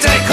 take